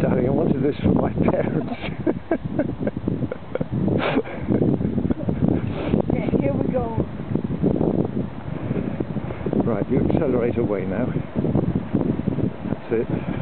Daddy, I wanted this for my parents. Yeah, here we go. right, you accelerate away now. That's it.